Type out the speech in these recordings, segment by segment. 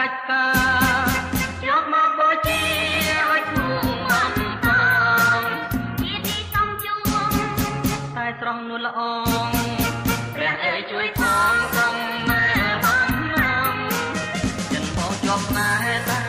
កាច់តាយកមកបូជាឲ្យគូអត់ផងជាទីសំជួងតែត្រង់នួនល្អងព្រះអើយជួយផងត្រង់មកបងនំចិនបោជាប់ណែតា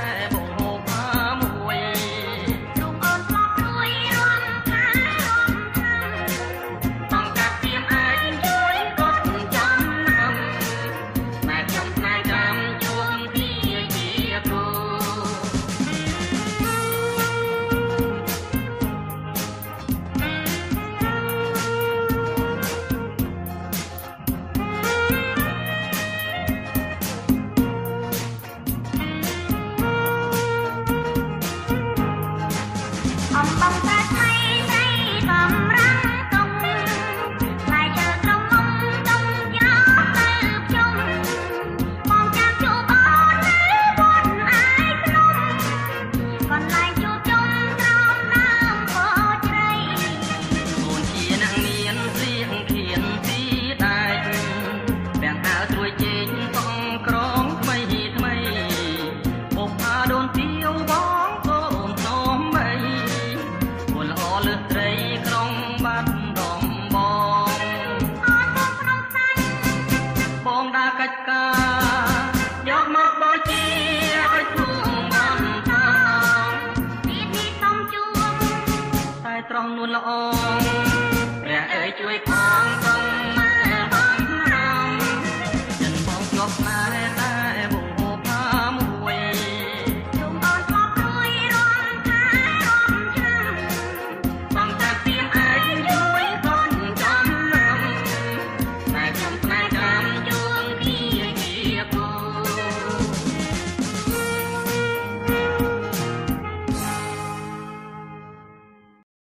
bang bang ត្រង់នួនល្អព្រះអើយជួយផងផង